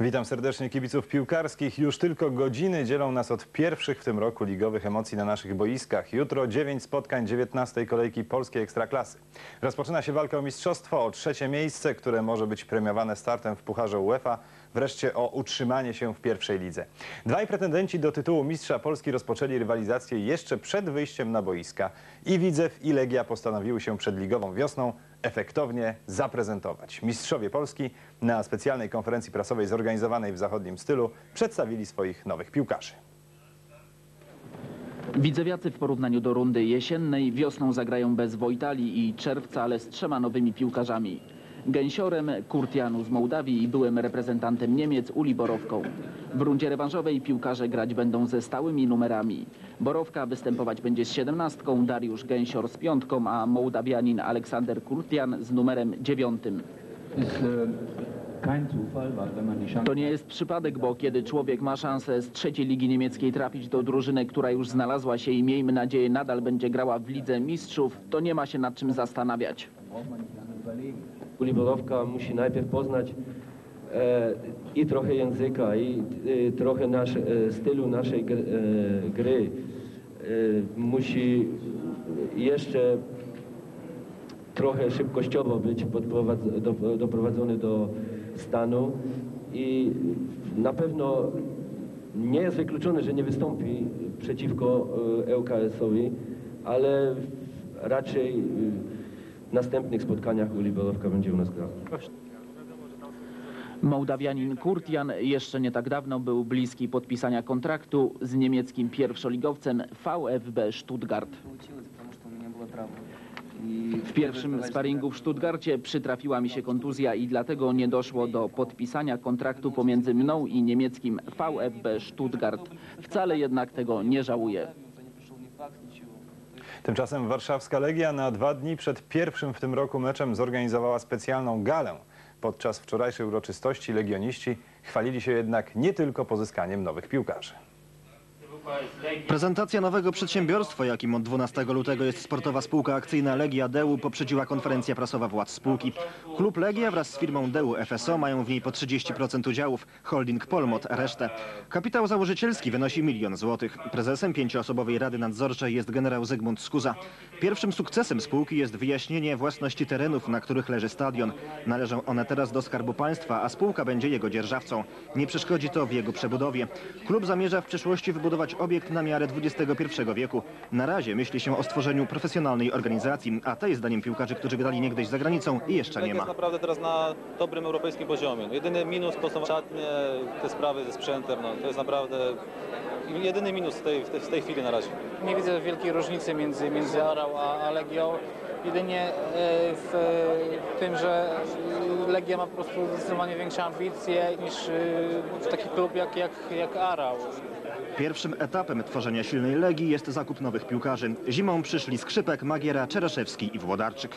Witam serdecznie kibiców piłkarskich. Już tylko godziny dzielą nas od pierwszych w tym roku ligowych emocji na naszych boiskach. Jutro 9 spotkań 19 kolejki polskiej Ekstraklasy. Rozpoczyna się walka o mistrzostwo, o trzecie miejsce, które może być premiowane startem w Pucharze UEFA. Wreszcie o utrzymanie się w pierwszej lidze. Dwaj pretendenci do tytułu mistrza Polski rozpoczęli rywalizację jeszcze przed wyjściem na boiska. I Widzew i Legia postanowiły się przed ligową wiosną efektownie zaprezentować. Mistrzowie Polski na specjalnej konferencji prasowej zorganizowanej w zachodnim stylu przedstawili swoich nowych piłkarzy. Widzewiacy w porównaniu do rundy jesiennej wiosną zagrają bez Wojtali i Czerwca, ale z trzema nowymi piłkarzami. Gęsiorem, Kurtianu z Mołdawii i byłym reprezentantem Niemiec Uli Borowką. W rundzie rewanżowej piłkarze grać będą ze stałymi numerami. Borowka występować będzie z siedemnastką, Dariusz Gęsior z piątką, a Mołdawianin Aleksander Kurtian z numerem dziewiątym. Chance To nie jest przypadek, bo kiedy człowiek ma szansę z trzeciej ligi niemieckiej trafić do drużyny, która już znalazła się i miejmy nadzieję nadal będzie grała w Lidze Mistrzów, to nie ma się nad czym zastanawiać. Borowka musi najpierw poznać e, i trochę języka, i e, trochę nasz, e, stylu naszej gr, gry. Musi jeszcze trochę szybkościowo być doprowadzony do stanu i na pewno nie jest wykluczone, że nie wystąpi przeciwko ŁKS-owi, ale raczej następnych spotkaniach Uliborowka będzie u nas grał. Mołdawianin Kurtian jeszcze nie tak dawno był bliski podpisania kontraktu z niemieckim pierwszoligowcem VfB Stuttgart. W pierwszym sparingu w Stuttgarcie przytrafiła mi się kontuzja i dlatego nie doszło do podpisania kontraktu pomiędzy mną i niemieckim VfB Stuttgart. Wcale jednak tego nie żałuję. Tymczasem warszawska Legia na dwa dni przed pierwszym w tym roku meczem zorganizowała specjalną galę. Podczas wczorajszej uroczystości legioniści chwalili się jednak nie tylko pozyskaniem nowych piłkarzy. Prezentacja nowego przedsiębiorstwa, jakim od 12 lutego jest sportowa spółka akcyjna Legia Deu, poprzedziła konferencja prasowa władz spółki. Klub Legia wraz z firmą Deu FSO mają w niej po 30% udziałów, holding Polmot resztę. Kapitał założycielski wynosi milion złotych. Prezesem pięcioosobowej rady nadzorczej jest generał Zygmunt Skuza. Pierwszym sukcesem spółki jest wyjaśnienie własności terenów, na których leży stadion. Należą one teraz do Skarbu Państwa, a spółka będzie jego dzierżawcą. Nie przeszkodzi to w jego przebudowie. Klub zamierza w przyszłości wybudować obiekt na miarę XXI wieku. Na razie myśli się o stworzeniu profesjonalnej organizacji, a tej zdaniem piłkarzy, którzy wydali niegdyś za granicą i jeszcze nie ma. jest naprawdę teraz na dobrym europejskim poziomie. No, jedyny minus to są szatnie, te sprawy ze sprzętem. No, to jest naprawdę jedyny minus w tej, w tej, w tej chwili na razie. Nie widzę wielkiej różnicy między, między Arał a, a Legią. Jedynie e, w tym, że Legia ma po prostu zdecydowanie większe ambicje niż e, taki klub jak, jak, jak Arał. Pierwszym etapem tworzenia silnej Legii jest zakup nowych piłkarzy. Zimą przyszli Skrzypek, Magiera, Czereszewski i Włodarczyk.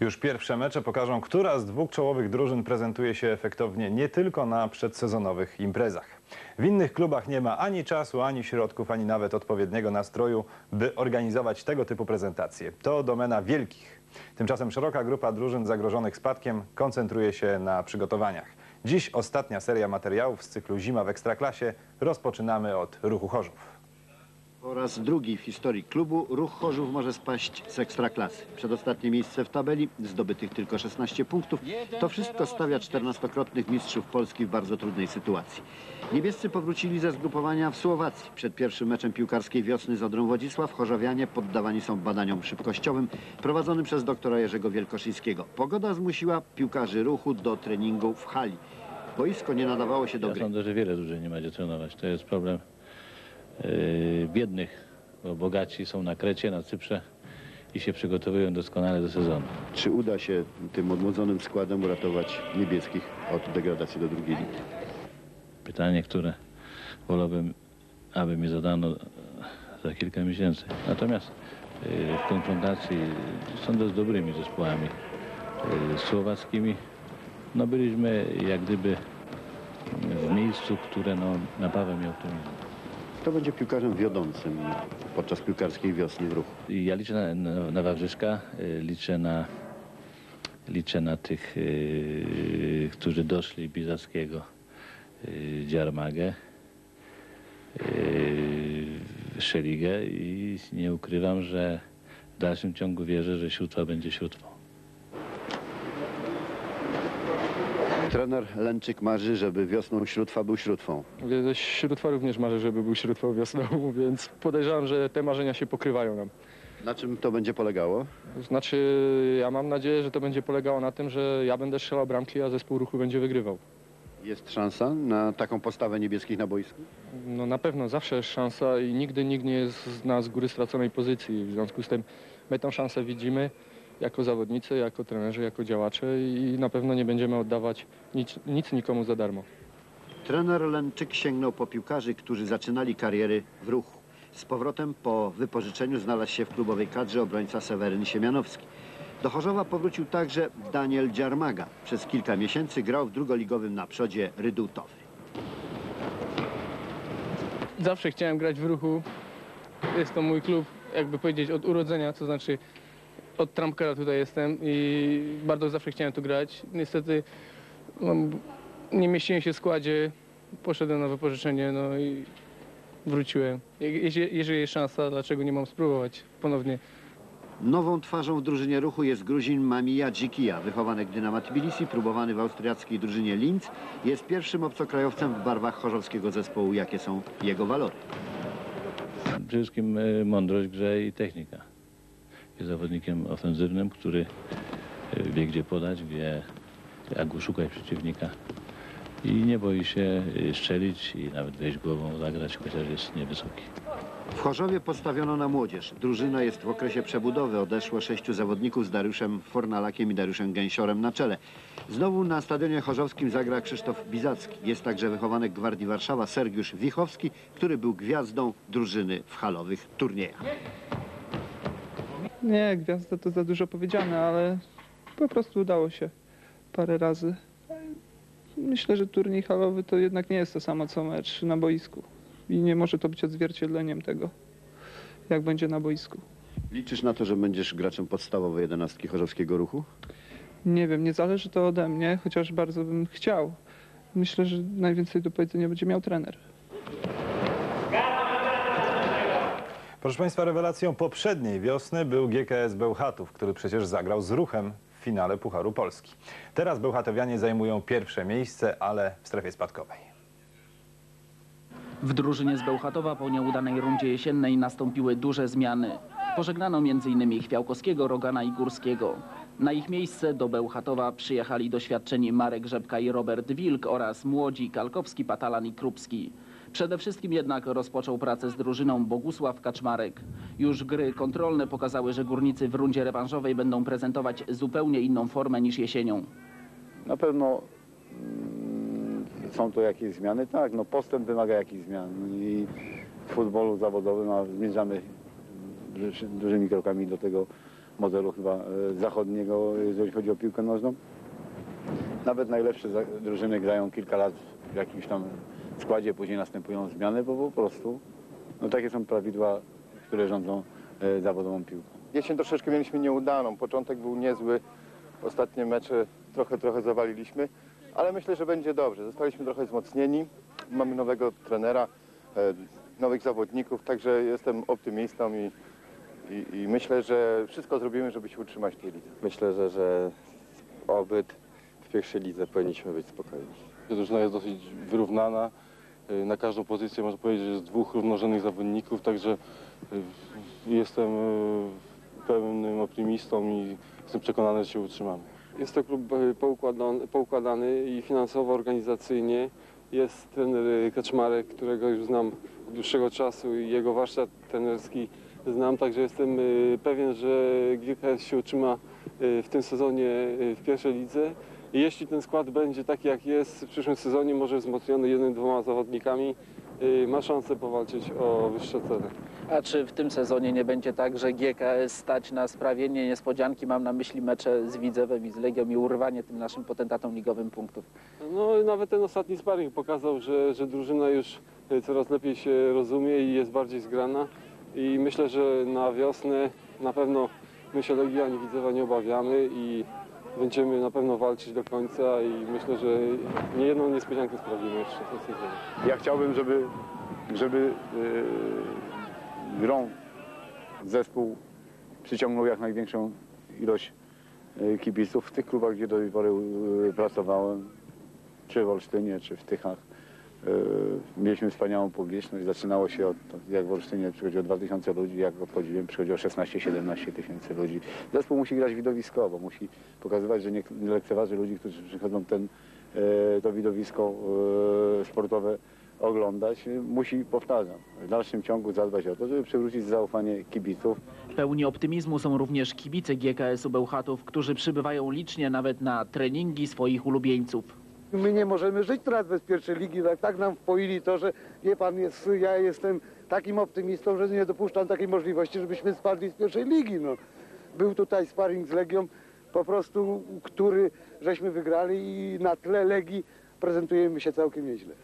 Już pierwsze mecze pokażą, która z dwóch czołowych drużyn prezentuje się efektownie nie tylko na przedsezonowych imprezach. W innych klubach nie ma ani czasu, ani środków, ani nawet odpowiedniego nastroju, by organizować tego typu prezentacje. To domena wielkich. Tymczasem szeroka grupa drużyn zagrożonych spadkiem koncentruje się na przygotowaniach. Dziś ostatnia seria materiałów z cyklu Zima w Ekstraklasie. Rozpoczynamy od ruchu Chorzów. Po raz drugi w historii klubu ruch Chorzów może spaść z ekstraklasy. Przedostatnie miejsce w tabeli, zdobytych tylko 16 punktów. To wszystko stawia 14-krotnych mistrzów Polski w bardzo trudnej sytuacji. Niebiescy powrócili ze zgrupowania w Słowacji. Przed pierwszym meczem piłkarskiej wiosny z Odrą Wodzisław chorzowianie poddawani są badaniom szybkościowym prowadzonym przez doktora Jerzego Wielkoszyńskiego. Pogoda zmusiła piłkarzy ruchu do treningu w hali. Boisko nie nadawało się do Ja gry. sądzę, że wiele drużyn nie będzie trenować. To jest problem yy, biednych, bo bogaci są na Krecie, na Cyprze i się przygotowują doskonale do sezonu. Czy uda się tym odmłodzonym składem uratować niebieskich od degradacji do drugiej ligi? Pytanie, które wolałbym, aby mi zadano e, za kilka miesięcy. Natomiast yy, w konfrontacji sądzę z dobrymi zespołami yy, słowackimi, no byliśmy jak gdyby w miejscu, które no, napawa mnie optymizmem. Kto będzie piłkarzem wiodącym podczas piłkarskiej wiosny w ruchu? Ja liczę na, na, na Wawrzyszka, y, liczę na, liczę na tych, y, którzy doszli Bizackiego, y, Dziarmagę, y, Szeligę i nie ukrywam, że w dalszym ciągu wierzę, że Siódwa będzie Siódwą. Trener Lęczyk marzy, żeby wiosną Śródwa był Śródwą. Śródwa również marzę, żeby był śródwą wiosną, więc podejrzewam, że te marzenia się pokrywają nam. Na czym to będzie polegało? Znaczy, ja mam nadzieję, że to będzie polegało na tym, że ja będę strzelał bramki, a zespół ruchu będzie wygrywał. Jest szansa na taką postawę niebieskich na boisku? No na pewno zawsze jest szansa i nigdy nikt nie jest na z góry straconej pozycji. W związku z tym my tą szansę widzimy jako zawodnicy, jako trenerzy, jako działacze i na pewno nie będziemy oddawać nic, nic nikomu za darmo. Trener Lęczyk sięgnął po piłkarzy, którzy zaczynali kariery w ruchu. Z powrotem po wypożyczeniu znalazł się w klubowej kadrze obrońca Seweryn Siemianowski. Do Chorzowa powrócił także Daniel Dziarmaga. Przez kilka miesięcy grał w drugoligowym naprzodzie Rydutowy. Zawsze chciałem grać w ruchu. Jest to mój klub, jakby powiedzieć, od urodzenia, to znaczy od trampkera tutaj jestem i bardzo zawsze chciałem tu grać. Niestety mam, nie mieściłem się w składzie, poszedłem na wypożyczenie, no i wróciłem. Je- Jeżeli, jeżeli jest szansa, dlaczego nie mam spróbować ponownie? Nową twarzą w drużynie ruchu jest Gruzin Mamija Dzikija, wychowany Dynama Tbilisi, próbowany w austriackiej drużynie Linz. Jest pierwszym obcokrajowcem w barwach chorzowskiego zespołu. Jakie są jego walory? Przede wszystkim y, mądrość grze i technika. Jest zawodnikiem ofensywnym, który y, wie gdzie podać, wie jak szukać przeciwnika i nie boi się y, strzelić i nawet wejść głową, zagrać, chociaż jest niewysoki. W Chorzowie postawiono na młodzież. Drużyna jest w okresie przebudowy. Odeszło sześciu zawodników z Dariuszem Fornalakiem i Dariuszem Gęsiorem na czele. Znowu na stadionie chorzowskim zagra Krzysztof Bizacki. Jest także wychowanek Gwardii Warszawa Sergiusz Wichowski, który był gwiazdą drużyny w halowych turniejach. Nie, gwiazda to za dużo powiedziane, ale po prostu udało się parę razy. Myślę, że turniej halowy to jednak nie jest to samo co mecz na boisku. I nie może to być odzwierciedleniem tego, jak będzie na boisku. Liczysz na to, że będziesz graczem podstawowej jedenastki chorzowskiego ruchu? Nie wiem, nie zależy to ode mnie, chociaż bardzo bym chciał. Myślę, że najwięcej do powiedzenia będzie miał trener. Proszę Państwa, rewelacją poprzedniej wiosny był GKS Bełchatów, który przecież zagrał z ruchem w finale Pucharu Polski. Teraz Bełchatowianie zajmują pierwsze miejsce, ale w strefie spadkowej. W drużynie z Bełchatowa po nieudanej rundzie jesiennej nastąpiły duże zmiany. Pożegnano m.in. Chwiałkowskiego, Rogana i Górskiego. Na ich miejsce do Bełchatowa przyjechali doświadczeni Marek Rzepka i Robert Wilk oraz młodzi Kalkowski, Patalan i Krupski. Przede wszystkim jednak rozpoczął pracę z drużyną Bogusław Kaczmarek. Już gry kontrolne pokazały, że górnicy w rundzie rewanżowej będą prezentować zupełnie inną formę niż jesienią. Na pewno mm, są to jakieś zmiany, tak, no postęp wymaga jakichś zmian i w futbolu zawodowym a zmierzamy duży- dużymi krokami do tego modelu chyba e, zachodniego, jeżeli chodzi o piłkę nożną. Nawet najlepsze drużyny grają kilka lat w jakimś tam składzie, później następują zmiany, bo po prostu no takie są prawidła, które rządzą e, zawodową piłką. Jesień troszeczkę mieliśmy nieudaną. Początek był niezły. Ostatnie mecze trochę, trochę zawaliliśmy, ale myślę, że będzie dobrze. Zostaliśmy trochę wzmocnieni. Mamy nowego trenera, e, nowych zawodników, także jestem optymistą i, i, i myślę, że wszystko zrobimy, żeby się utrzymać w tej lidze. Myślę, że, że obyt w pierwszej lidze powinniśmy być spokojni. Drużyna jest dosyć wyrównana. Y, Na każdą pozycję można powiedzieć, jest dwóch równorzędnych zawodników, także y, jestem y, pełnym optymistą i jestem przekonany, że się utrzymamy. Jest to klub poukładany, poukładany i finansowo, organizacyjnie. Jest trener Kaczmarek, którego już znam od dłuższego czasu i jego warsztat trenerski znam, także jestem pewien, że GKS się utrzyma w tym sezonie w pierwszej lidze. Jeśli ten skład będzie taki jak jest w przyszłym sezonie, może wzmocniony jednym, dwoma zawodnikami, e, ma szansę powalczyć o wyższe cele. A czy w tym sezonie nie będzie tak, że GKS stać na sprawienie niespodzianki? Mam na myśli mecze z Widzewem i z Legią i urwanie tym naszym potentatom ligowym punktów. No nawet ten ostatni sparring pokazał, że, że drużyna już e, coraz lepiej się rozumie i jest bardziej zgrana. I myślę, że na wiosnę na pewno my się Legii ani Widzewa nie obawiamy i będziemy na pewno walczyć do końca i myślę, że nie jedną niespodziankę sprawimy jeszcze w tym sezonie. Ja chciałbym, żeby, żeby yy, grą zespół przyciągnął jak największą ilość yy, kibiców w tych klubach, gdzie do tej pory yy, pracowałem, czy w Olsztynie, czy w Tychach. Yy, Mieliśmy wspaniałą publiczność. Zaczynało się od, jak w Olsztynie przychodziło 2000 ludzi, jak odchodziłem przychodziło 16-17 tysięcy ludzi. Zespół musi grać widowiskowo, musi pokazywać, że nie lekceważy ludzi, którzy przychodzą ten, e, to widowisko e, sportowe oglądać. Musi, powtarzam, w dalszym ciągu zadbać o to, żeby przywrócić zaufanie kibiców. Pełni optymizmu są również kibice GKS-u Bełchatów, którzy przybywają licznie nawet na treningi swoich ulubieńców. My nie możemy żyć teraz bez pierwszej ligi, tak, tak nam wpoili to, że wie pan, jest, ja jestem takim optymistą, że nie dopuszczam takiej możliwości, żebyśmy spadli z pierwszej ligi. No. Był tutaj sparring z Legią, po prostu, który żeśmy wygrali i na tle Legii prezentujemy się całkiem nieźle.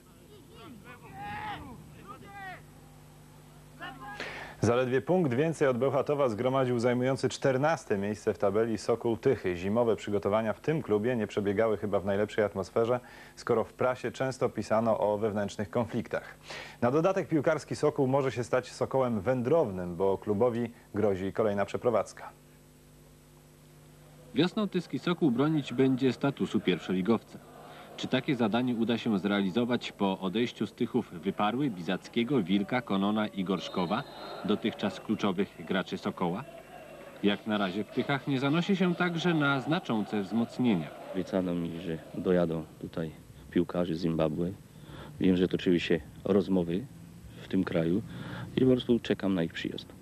Zaledwie punkt więcej od Bełchatowa zgromadził zajmujący 14 miejsce w tabeli Sokół Tychy. Zimowe przygotowania w tym klubie nie przebiegały chyba w najlepszej atmosferze, skoro w prasie często pisano o wewnętrznych konfliktach. Na dodatek piłkarski Sokół może się stać Sokołem wędrownym, bo klubowi grozi kolejna przeprowadzka. Wiosną Tyski Sokół bronić będzie statusu pierwszoligowca. Czy takie zadanie uda się zrealizować po odejściu z Tychów Wyparły, Bizackiego, Wilka, Konona i Gorszkowa, dotychczas kluczowych graczy Sokoła? Jak na razie w Tychach nie zanosi się także na znaczące wzmocnienia. Obiecano mi, że dojadą tutaj piłkarze z Zimbabwe. Wiem, że toczyły się rozmowy w tym kraju i po prostu czekam na ich przyjazd.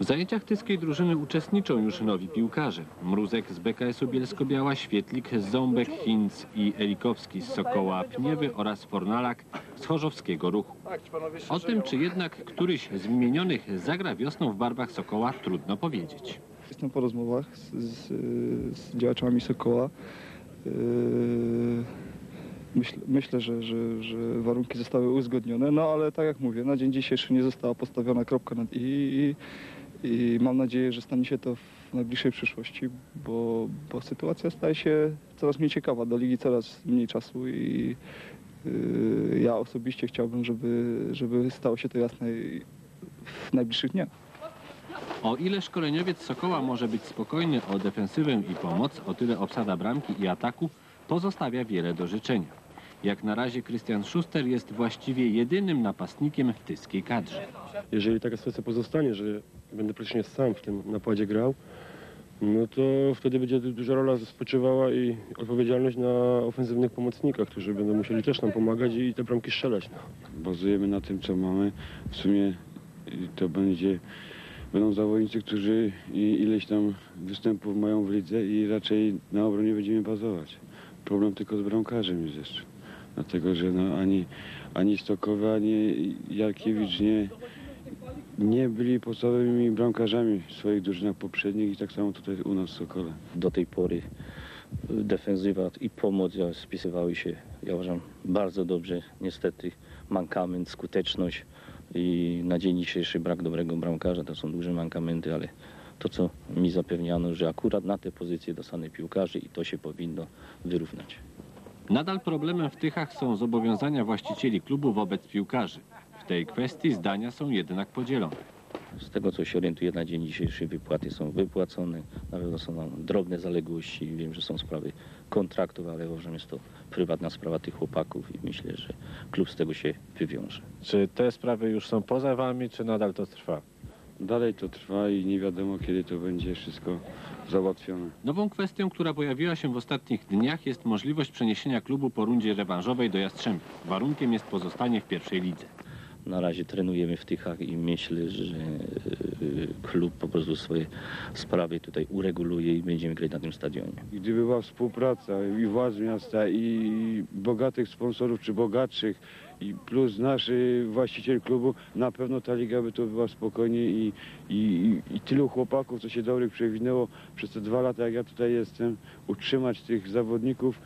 W zajęciach tyskiej drużyny uczestniczą już nowi piłkarze. Mruzek z BKS-u Bielsko-Biała, Świetlik Ząbek, Hinz i Elikowski z Sokoła Pniewy oraz Fornalak z Chorzowskiego Ruchu. O tym, czy jednak któryś z wymienionych zagra wiosną w barwach Sokoła, trudno powiedzieć. Jestem po rozmowach z, z, z działaczami Sokoła. Yy, Myśl, myślę, że, że, że warunki zostały uzgodnione, no ale tak jak mówię, na dzień dzisiejszy nie została postawiona kropka nad i, i, i mam nadzieję, że stanie się to w najbliższej przyszłości, bo, bo sytuacja staje się coraz mniej ciekawa, do ligi coraz mniej czasu i yy, ja osobiście chciałbym, żeby, żeby stało się to jasne w najbliższych dniach. O ile szkoleniowiec Sokoła może być spokojny o defensywę i pomoc, o tyle obsada bramki i ataku pozostawia wiele do życzenia. Jak na razie Krystian Schuster jest właściwie jedynym napastnikiem w tyskiej kadrze. Jeżeli taka sytuacja pozostanie, że będę praktycznie sam w tym napładzie grał, no to wtedy będzie du- duża rola spoczywała i odpowiedzialność na ofensywnych pomocnikach, którzy będą musieli też nam pomagać i te bramki strzelać. No. Bazujemy na tym, co mamy. W sumie to będzie, będą zawodnicy, którzy i- ileś tam występów mają w lidze i raczej na obronie będziemy bazować. Problem tylko z bramkarzem jest jeszcze. Dlatego, że no ani, ani Stokowy, ani Jarkiewicz nie, nie byli podstawowymi bramkarzami w swoich drużynach poprzednich i tak samo tutaj u nas w Sokole. Do tej pory defensywa i pomoc spisywały się, ja uważam, bardzo dobrze. Niestety mankament, skuteczność i na dzień dzisiejszy brak dobrego bramkarza to są duże mankamenty, ale to co mi zapewniano, że akurat na te pozycje dostanę piłkarzy i to się powinno wyrównać. Nadal problemem w Tychach są zobowiązania właścicieli klubu wobec piłkarzy. W tej kwestii zdania są jednak podzielone. Z tego co się orientuję na dzień dzisiejszy wypłaty są wypłacone, na pewno są tam drobne zaległości, wiem, że są sprawy kontraktów, ale uważam, jest to prywatna sprawa tych chłopaków i myślę, że klub z tego się wywiąże. Czy te sprawy już są poza wami, czy nadal to trwa? Dalej to trwa i nie wiadomo, kiedy to będzie wszystko załatwione. Nową kwestią, która pojawiła się w ostatnich dniach jest możliwość przeniesienia klubu po rundzie rewanżowej do Jastrzębia. Warunkiem jest pozostanie w pierwszej lidze. Na razie trenujemy w Tychach i myślę, że y, klub po prostu swoje sprawy tutaj ureguluje i będziemy grać na tym stadionie. Gdyby była współpraca i władz miasta i bogatych sponsorów czy bogatszych i plus nasz y, właściciel klubu, na pewno ta liga by to była spokojnie i, i, i tylu chłopaków, co się dobrych przewinęło przez te dwa lata, jak ja tutaj jestem, utrzymać tych zawodników,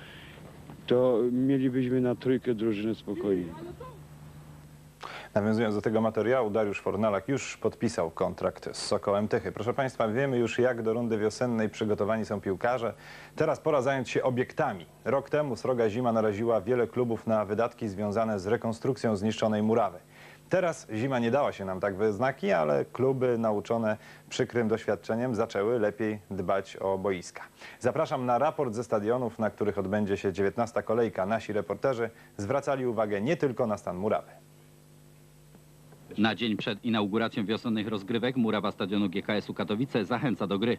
to mielibyśmy na trójkę drużynę spokojnie. Nawiązując do tego materiału, Dariusz Fornalak już podpisał kontrakt z Sokołem Tychy. Proszę Państwa, wiemy już jak do rundy wiosennej przygotowani są piłkarze. Teraz pora zająć się obiektami. Rok temu sroga zima naraziła wiele klubów na wydatki związane z rekonstrukcją zniszczonej murawy. Teraz zima nie dała się nam tak we znaki, ale kluby nauczone przykrym doświadczeniem zaczęły lepiej dbać o boiska. Zapraszam na raport ze stadionów, na których odbędzie się 19. kolejka. Nasi reporterzy zwracali uwagę nie tylko na stan murawy. Na dzień przed inauguracją wiosennych rozgrywek murawa stadionu GKS-u Katowice zachęca do gry.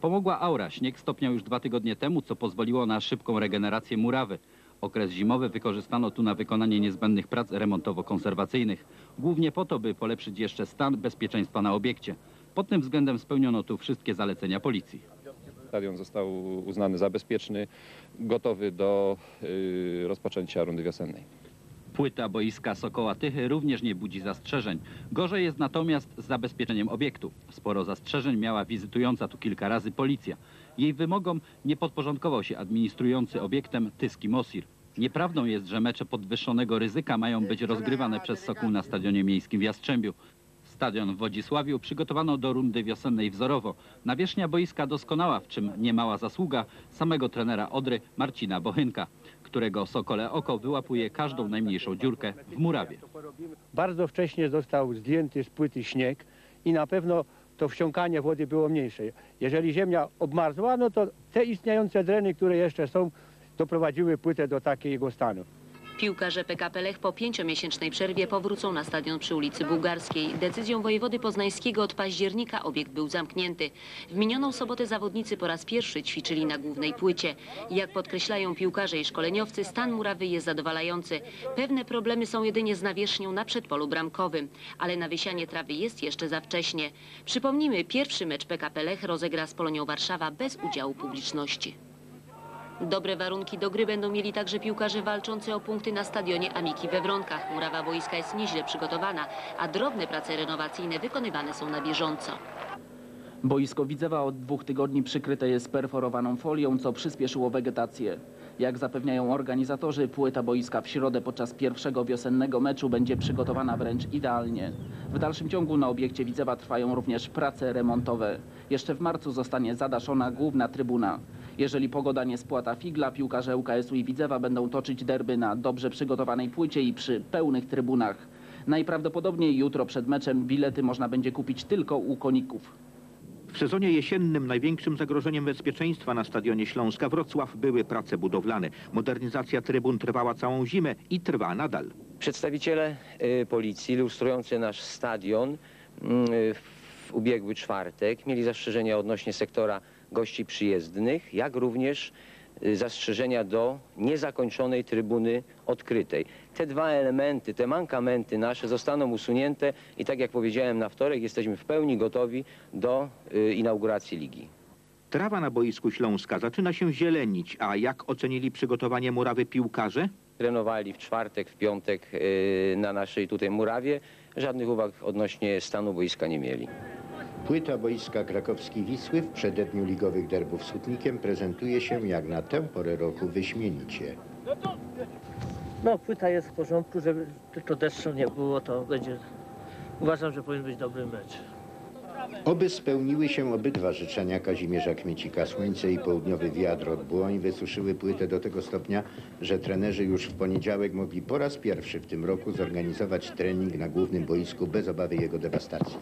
Pomogła aura. Śnieg stopniał już dwa tygodnie temu, co pozwoliło na szybką regenerację murawy. Okres zimowy wykorzystano tu na wykonanie niezbędnych prac remontowo-konserwacyjnych. Głównie po to, by polepszyć jeszcze stan bezpieczeństwa na obiekcie. Pod tym względem spełniono tu wszystkie zalecenia policji. Stadion został uznany za bezpieczny, gotowy do y, rozpoczęcia rundy wiosennej. Płyta boiska Sokoła Tychy również nie budzi zastrzeżeń. Gorzej jest natomiast z zabezpieczeniem obiektu. Sporo zastrzeżeń miała wizytująca tu kilka razy policja. Jej wymogom nie podporządkował się administrujący obiektem Tyski Mosir. Nieprawdą jest, że mecze podwyższonego ryzyka mają być rozgrywane przez Sokół na stadionie miejskim w Jastrzębiu. Stadion w Wodzisławiu przygotowano do rundy wiosennej wzorowo. Nawierzchnia boiska doskonała, w czym niemała zasługa samego trenera Odry Marcina Bochynka, którego Sokole Oko wyłapuje każdą najmniejszą dziurkę w murawie. Bardzo wcześnie został zdjęty z płyty śnieg i na pewno to wsiąkanie wody było mniejsze. Jeżeli ziemia obmarzła, no to te istniejące dreny, które jeszcze są, doprowadziły płytę do takiego stanu. Piłkarze PKP Lech po pięciomiesięcznej przerwie powrócą na stadion przy ulicy Bułgarskiej. Decyzją wojewody poznańskiego od października obiekt był zamknięty. W minioną sobotę zawodnicy po raz pierwszy ćwiczyli na głównej płycie. Jak podkreślają piłkarze i szkoleniowcy, stan murawy jest zadowalający. Pewne problemy są jedynie z nawierzchnią na przedpolu bramkowym, ale na wysianie trawy jest jeszcze za wcześnie. Przypomnijmy, pierwszy mecz PKP Lech rozegra z Polonią Warszawa bez udziału publiczności. Dobre warunki do gry będą mieli także piłkarze walczący o punkty na stadionie Amiki we Wronkach. Murawa boiska jest nieźle przygotowana, a drobne prace renowacyjne wykonywane są na bieżąco. Boisko Widzewa od dwóch tygodni przykryte jest perforowaną folią, co przyspieszyło wegetację. Jak zapewniają organizatorzy, płyta boiska w środę podczas pierwszego wiosennego meczu będzie przygotowana wręcz idealnie. W dalszym ciągu na obiekcie Widzewa trwają również prace remontowe. Jeszcze w marcu zostanie zadaszona główna trybuna. Jeżeli pogoda nie spłata figla, piłkarze UKS-u i Widzewa będą toczyć derby na dobrze przygotowanej płycie i przy pełnych trybunach. Najprawdopodobniej jutro przed meczem bilety można będzie kupić tylko u koników. W sezonie jesiennym największym zagrożeniem bezpieczeństwa na stadionie Śląska Wrocław były prace budowlane. Modernizacja trybun trwała całą zimę i trwa nadal. Przedstawiciele y, policji ilustrujący nasz stadion mm, w ubiegły czwartek mieli zastrzeżenia odnośnie sektora gości przyjezdnych, jak również zastrzeżenia do niezakończonej trybuny odkrytej. Te dwa elementy, te mankamenty nasze zostaną usunięte i tak jak powiedziałem na wtorek jesteśmy w pełni gotowi do y, inauguracji ligi. Trawa na boisku Śląska zaczyna się zielenić, a jak ocenili przygotowanie murawy piłkarze? Trenowali w czwartek, w piątek y, na naszej tutaj murawie. Żadnych uwag odnośnie stanu boiska nie mieli. Płyta boiska krakowskiej Wisły w przededniu ligowych derbów z Hutnikiem prezentuje się jak na tę porę roku wyśmienicie. No, płyta jest w porządku, żeby tylko deszczu nie było, to będzie... Uważam, że powinien być dobry mecz. Oby spełniły się obydwa życzenia Kazimierza Kmiecika. Słońce i południowy wiatr od błoń wysuszyły płytę do tego stopnia, że trenerzy już w poniedziałek mogli po raz pierwszy w tym roku zorganizować trening na głównym boisku bez obawy jego dewastacji.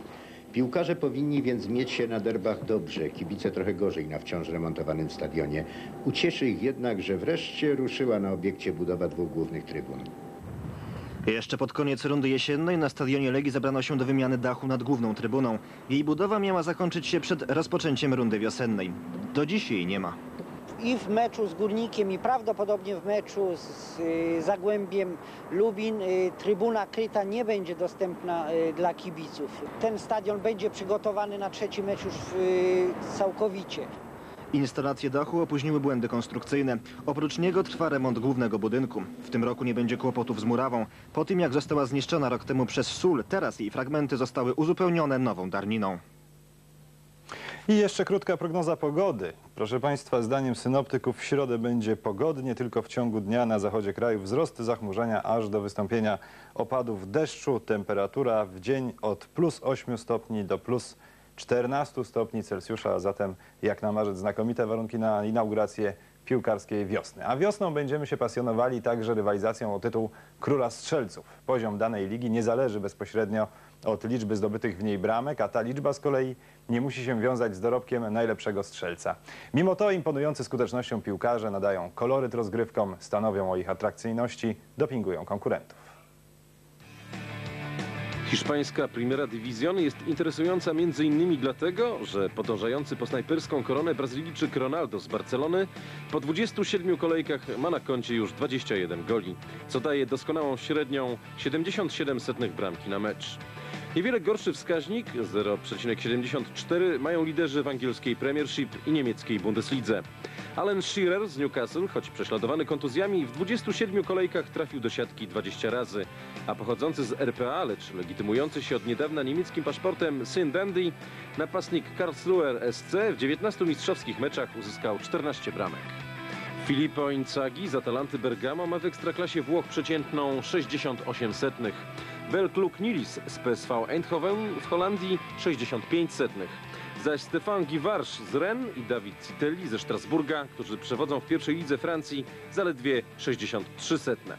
Piłkarze powinni więc mieć się na derbach dobrze, kibice trochę gorzej na wciąż remontowanym stadionie. Ucieszy ich jednak, że wreszcie ruszyła na obiekcie budowa dwóch głównych trybun. Jeszcze pod koniec rundy jesiennej na stadionie Legii zabrano się do wymiany dachu nad główną trybuną. Jej budowa miała zakończyć się przed rozpoczęciem rundy wiosennej. Do dziś jej nie ma. I w meczu z Górnikiem i prawdopodobnie w meczu z y, Zagłębiem Lubin y, trybuna kryta nie będzie dostępna y, dla kibiców. Ten stadion będzie przygotowany na trzeci mecz już całkowicie. Instalacje dachu opóźniły błędy konstrukcyjne. Oprócz niego trwa remont głównego budynku. W tym roku nie będzie kłopotów z murawą. Po tym jak została zniszczona rok temu przez sól, teraz jej fragmenty zostały uzupełnione nową darniną. I jeszcze krótka prognoza pogody. Proszę Państwa, zdaniem synoptyków w środę będzie pogodnie, tylko w ciągu dnia na zachodzie kraju wzrost zachmurzenia aż do wystąpienia opadów deszczu. Temperatura w dzień od plus 8 stopni do plus 14 stopni Celsjusza, a zatem jak na marzec znakomite warunki na inaugurację piłkarskiej wiosny. A wiosną będziemy się pasjonowali także rywalizacją o tytuł Króla Strzelców. Poziom danej ligi nie zależy bezpośrednio od liczby zdobytych w niej bramek, a ta liczba z kolei nie musi się wiązać z dorobkiem najlepszego strzelca. Mimo to imponujący skutecznością piłkarze nadają koloryt rozgrywkom, stanowią o ich atrakcyjności, dopingują konkurentów. Hiszpańska Primera División jest interesująca m.in. dlatego, że podążający po snajperską koronę Brazylijczyk Ronaldo z Barcelony po 27 kolejkach ma na koncie już 21 goli, co daje doskonałą średnią 77 bramki na mecz. Niewiele gorszy wskaźnik, 0,74, mają liderzy w angielskiej Premiership i niemieckiej Bundeslidze. Alan Shearer z Newcastle, choć prześladowany kontuzjami, w 27 kolejkach trafił do siatki 20 razy, a pochodzący z RPA, lecz legitymujący się od niedawna niemieckim paszportem Syn Dandy, napastnik Karlsruher SC w 19 mistrzowskich meczach uzyskał 14 bramek. Filippo Inzaghi z Atalanty Bergamo ma w ekstraklasie Włoch przeciętną 68 setnych. Belkluk Nilis z PSV Eindhoven w Holandii 65 setnych. Zaś Stefan Givarsz z Rennes i Dawid Citelli ze Strasburga, którzy przewodzą w pierwszej lidze Francji, zaledwie 63 setne.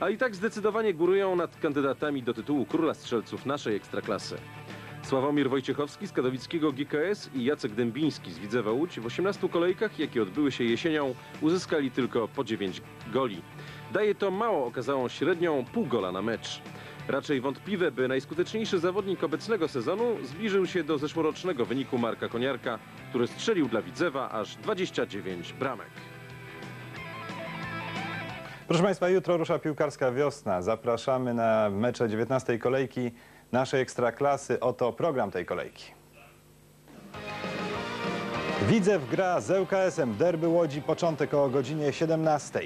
A i tak zdecydowanie górują nad kandydatami do tytułu króla strzelców naszej ekstraklasy. Sławomir Wojciechowski z katowickiego GKS i Jacek Dębiński z Widzewa Łódź w 18 kolejkach, jakie odbyły się jesienią, uzyskali tylko po 9 goli. Daje to mało okazałą średnią pół gola na mecz. Raczej wątpliwe, by najskuteczniejszy zawodnik obecnego sezonu zbliżył się do zeszłorocznego wyniku Marka Koniarka, który strzelił dla Widzewa aż 29 bramek. Proszę Państwa, jutro rusza piłkarska wiosna. Zapraszamy na mecze 19 kolejki naszej ekstraklasy. Oto program tej kolejki. Widzew gra z ŁKS-em. Derby Łodzi, początek o godzinie 17.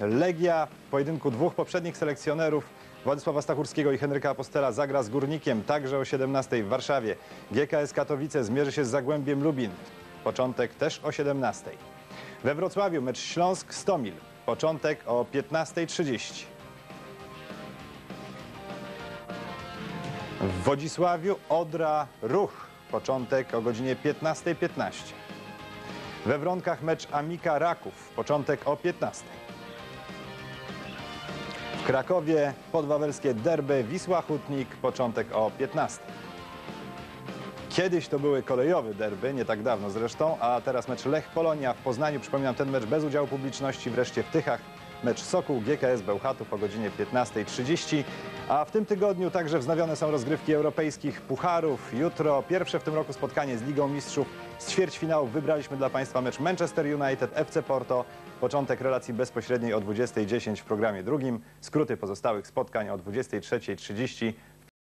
Legia w pojedynku dwóch poprzednich selekcjonerów Władysława Stachurskiego i Henryka Apostela zagra z Górnikiem, także o 17 w Warszawie. GKS Katowice zmierzy się z Zagłębiem Lubin. Początek też o 17. We Wrocławiu mecz Śląsk-Stomil. Początek o 15.30. W Wodzisławiu Odra Ruch. Początek o godzinie 15.15. We Wronkach mecz Amika Raków. Początek o 15. Krakowie podwawelskie derby Wisła Hutnik. Początek o 15. Kiedyś to były kolejowe derby, nie tak dawno zresztą, a teraz mecz Lech Polonia w Poznaniu. Przypominam ten mecz bez udziału publiczności, wreszcie w Tychach. Mecz Sokół GKS Bełchatów o godzinie 15.30. A w tym tygodniu także wznowione są rozgrywki europejskich pucharów. Jutro pierwsze w tym roku spotkanie z Ligą Mistrzów. Z ćwierćfinałów wybraliśmy dla Państwa mecz Manchester United, FC Porto. Początek relacji bezpośredniej o 20.10 w programie drugim. Skróty pozostałych spotkań o 23.30